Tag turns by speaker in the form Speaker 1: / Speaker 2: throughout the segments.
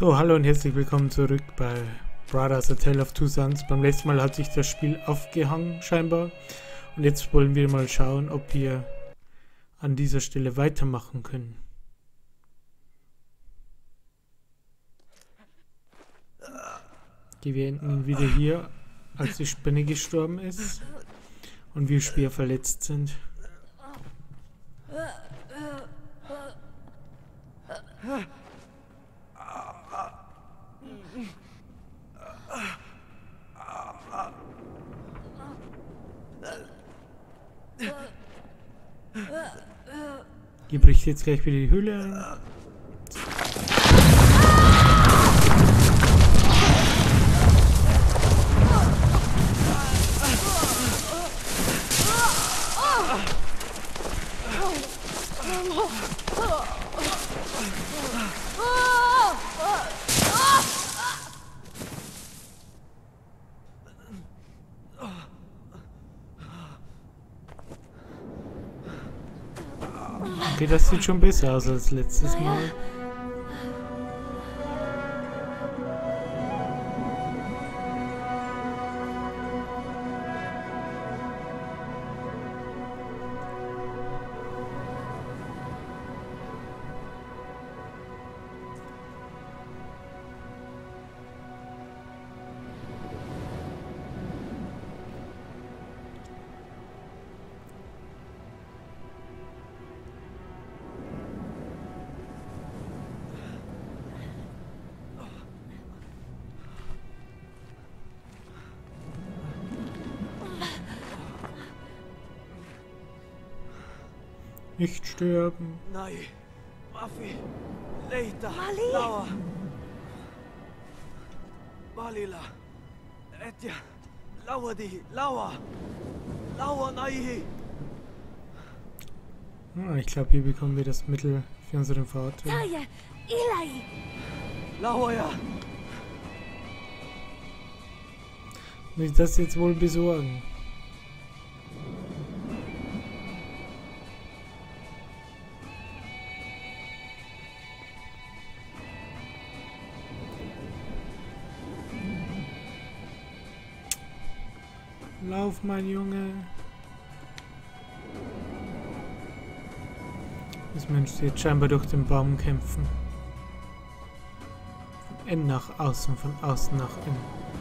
Speaker 1: So, hallo und herzlich willkommen zurück bei Brothers A Tale of Two Sons. Beim letzten Mal hat sich das Spiel aufgehangen, scheinbar. Und jetzt wollen wir mal schauen, ob wir an dieser Stelle weitermachen können. Okay, wir enden wieder hier, als die Spinne gestorben ist und wir schwer verletzt sind. Hier bricht jetzt gleich wieder die Höhle ein. Das sieht schon besser aus als letztes Mal. Nicht sterben.
Speaker 2: Nein. Mafi. Leita.
Speaker 3: Mali.
Speaker 2: Laua. Malila. Etja. Lauadi. Laua. Laua Naihi.
Speaker 1: Ah, ich glaube, hier bekommen wir das Mittel für unseren Vater.
Speaker 3: Taya, Ilai,
Speaker 2: Laua ja.
Speaker 1: Muss ich das jetzt wohl besorgen? Lauf, mein Junge. Das Mensch jetzt scheinbar durch den Baum kämpfen. Von innen nach außen, von außen nach innen.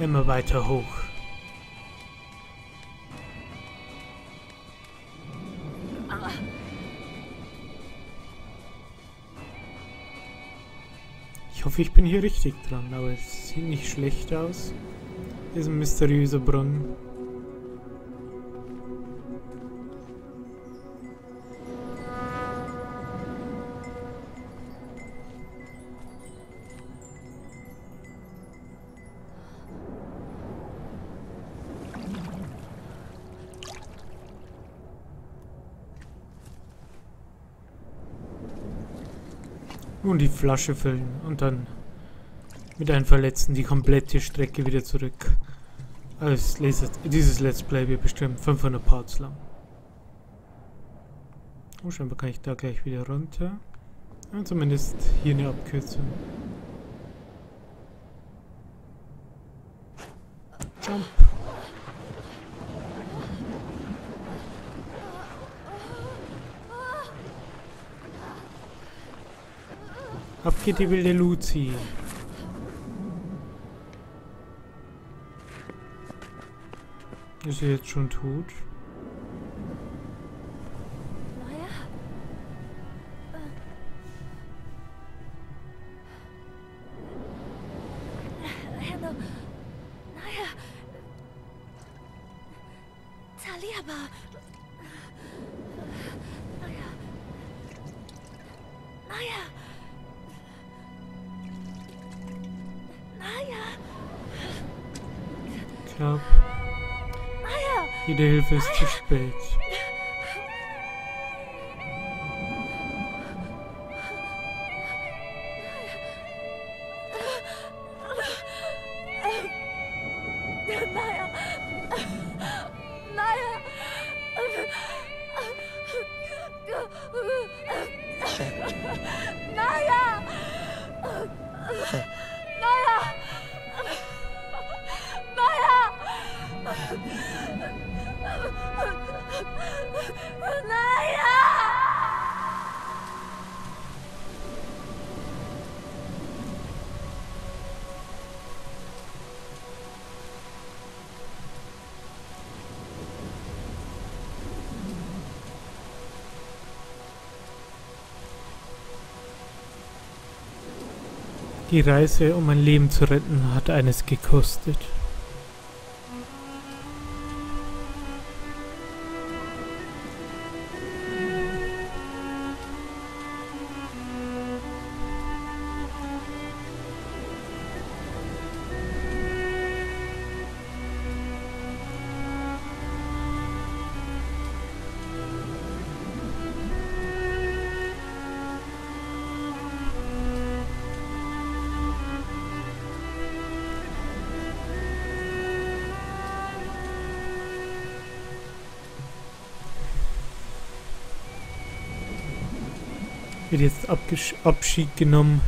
Speaker 1: Immer weiter hoch. Ich hoffe, ich bin hier richtig dran, aber es sieht nicht schlecht aus. Ist ein mysteriöser Brunnen. Nun die Flasche füllen und dann mit einem Verletzten die komplette Strecke wieder zurück. Als dieses Let's Play wird bestimmt 500 Parts lang. Oh, scheinbar kann ich da gleich wieder runter. Ja, zumindest hier eine Abkürzung. Jump. Geht die wilde Luzi. Ist sie jetzt schon tot?
Speaker 3: Naja. Naya!
Speaker 1: jede Hilfe ist zu spät. Die Reise, um ein Leben zu retten, hat eines gekostet. Wird jetzt Abgesch Abschied genommen.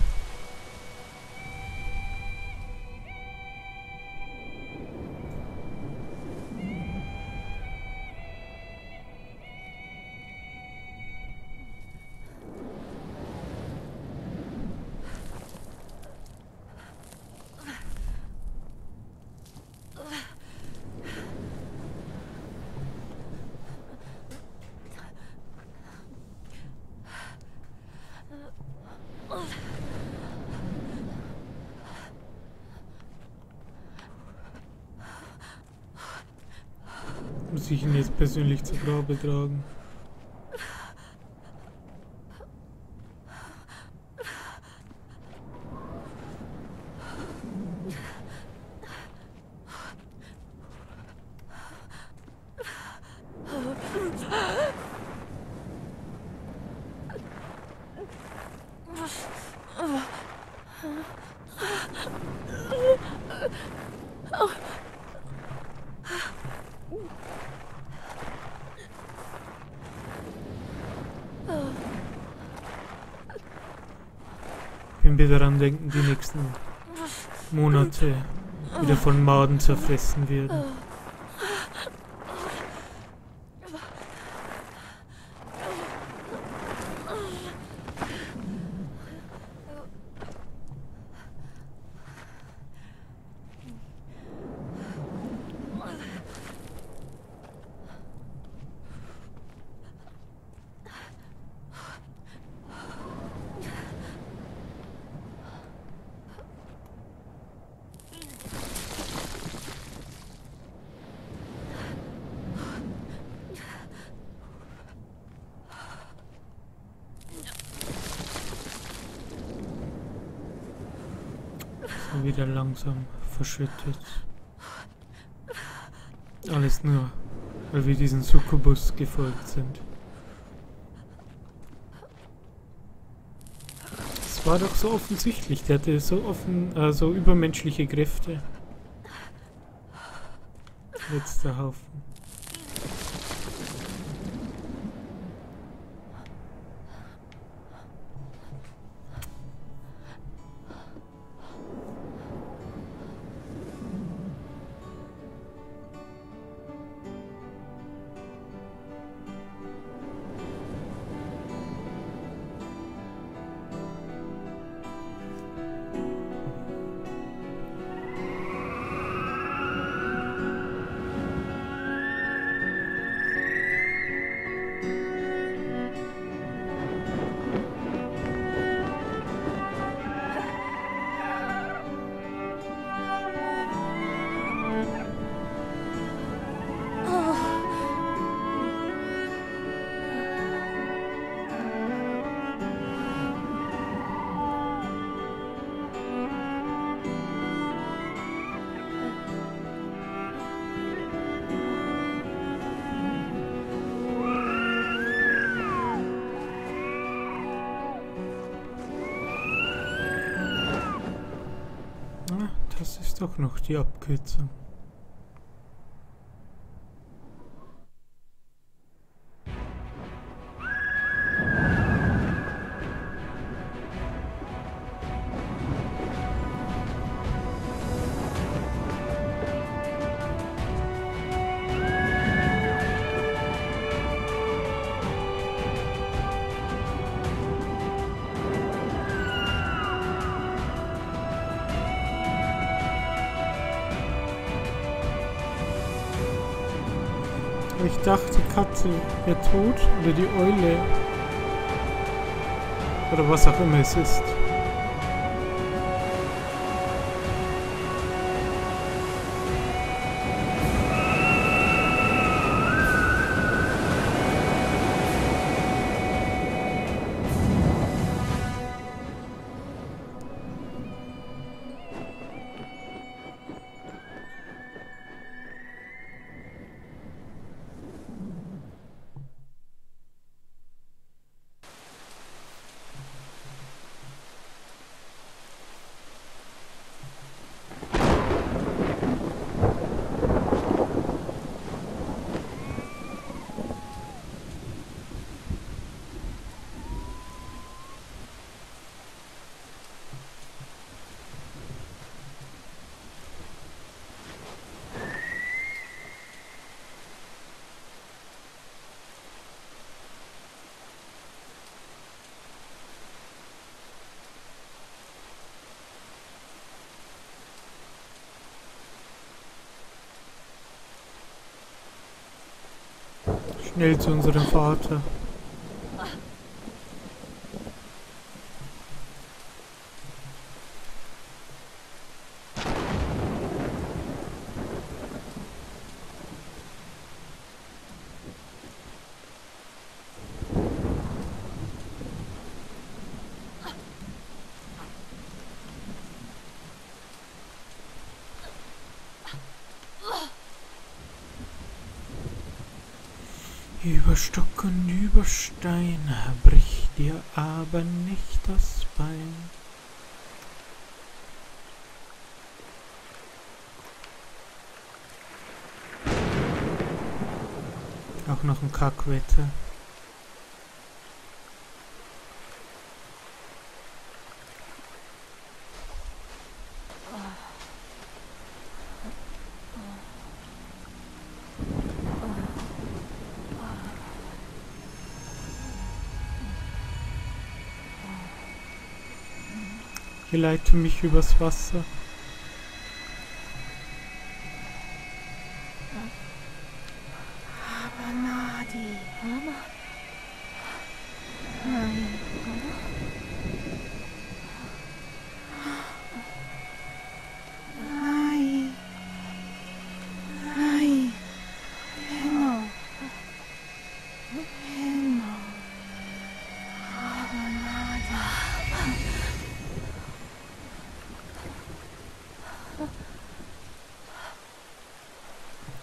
Speaker 1: Muss ich ihn jetzt persönlich zu Grabe tragen? Wenn wir daran denken, die nächsten Monate wieder von Maden zerfressen werden. So wieder langsam verschüttet. Alles nur, weil wir diesen Succubus gefolgt sind. Es war doch so offensichtlich, der hatte so offen, äh, so übermenschliche Kräfte. Letzter Haufen. Doch noch die Abkürzung. Ich dachte, die Katze wäre tot oder die Eule. Oder was auch immer es ist. Schnell zu unserem Vater. Über Stock und über Stein bricht dir aber nicht das Bein. Auch noch ein Kackwetter. Ich leite mich übers Wasser.
Speaker 3: Aber Nadi. Mama. Nein. Nein. Nein. Genau. Genau. Aber Nadi.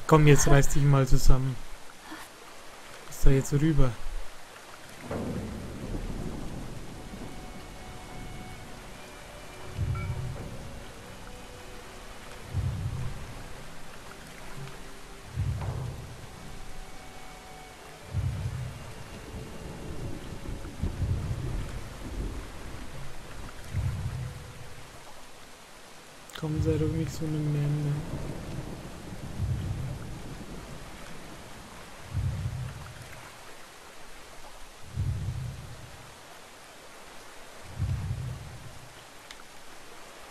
Speaker 1: Komm, jetzt reiß dich mal zusammen. Ist da jetzt rüber? Komm, sei doch nicht so Memme.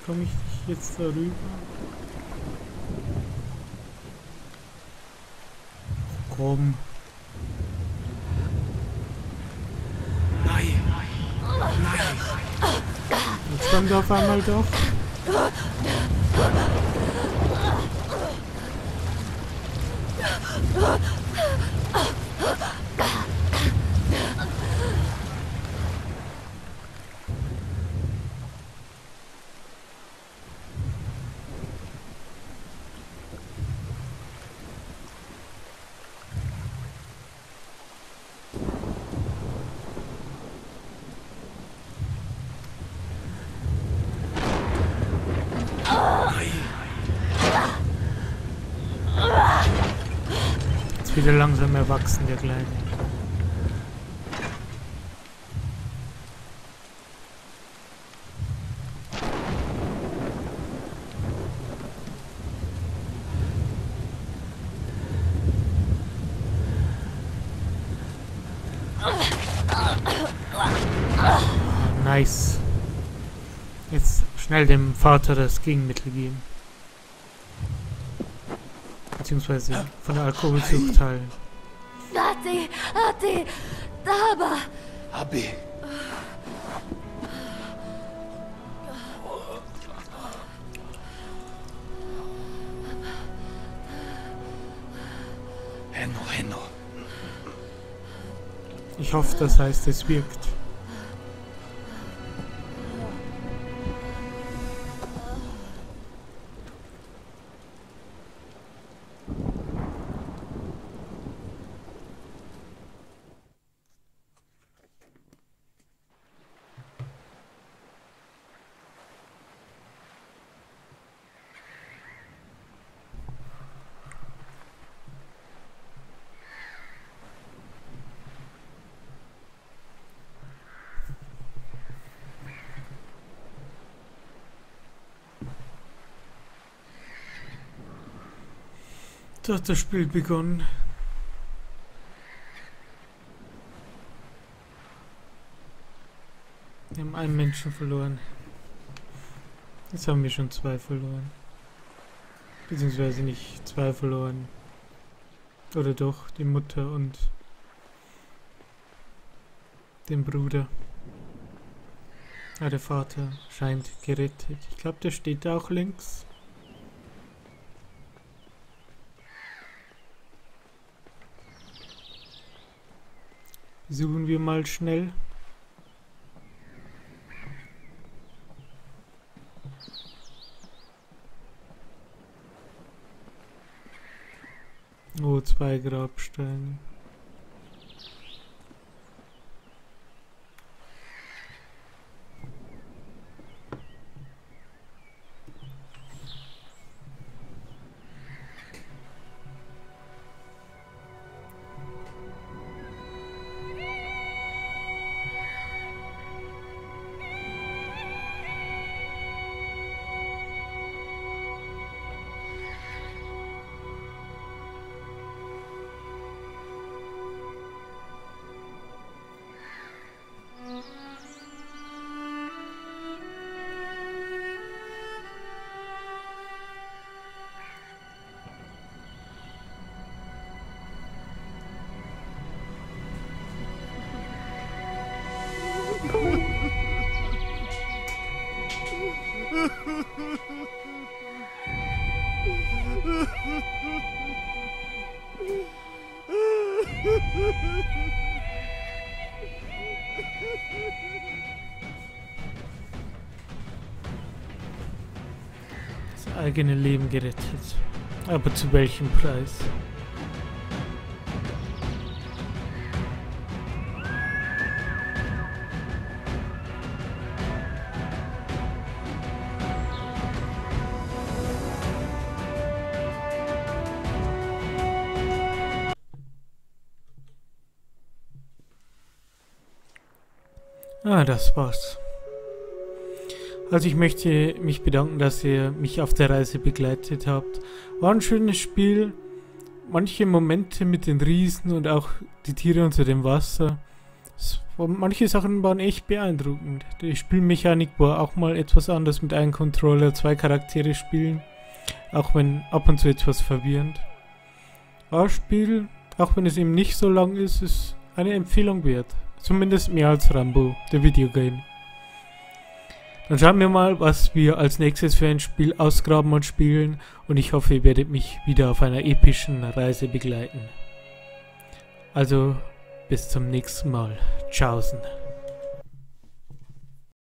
Speaker 1: komme ich jetzt darüber? Komm.
Speaker 2: Nein. Nein.
Speaker 1: Jetzt kommt auf einmal doch. Ah! Wieder langsam erwachsen, der Kleine. Nice. Jetzt schnell dem Vater das Gegenmittel geben. Beziehungsweise von der Alkoholsucht heilen.
Speaker 3: Ati, Ati, Daba.
Speaker 2: Abi. Henno, Henno.
Speaker 1: Ich hoffe, das heißt, es wirkt. Da hat das Spiel begonnen. Wir haben einen Menschen verloren. Jetzt haben wir schon zwei verloren. Beziehungsweise nicht zwei verloren. Oder doch, die Mutter und den Bruder. Ah, der Vater scheint gerettet. Ich glaube, der steht auch links. Suchen wir mal schnell. Oh, zwei Grabsteine. Eigene Leben gerettet. Aber zu welchem Preis? Ah, das war's. Also ich möchte mich bedanken, dass ihr mich auf der Reise begleitet habt. War ein schönes Spiel. Manche Momente mit den Riesen und auch die Tiere unter dem Wasser. War, manche Sachen waren echt beeindruckend. Die Spielmechanik war auch mal etwas anders mit einem Controller, zwei Charaktere spielen. Auch wenn ab und zu etwas verwirrend. War Spiel, auch wenn es eben nicht so lang ist, ist eine Empfehlung wert. Zumindest mehr als Rambo, der Videogame. Dann schauen wir mal, was wir als nächstes für ein Spiel ausgraben und spielen und ich hoffe, ihr werdet mich wieder auf einer epischen Reise begleiten. Also, bis zum nächsten Mal. Tschaußen.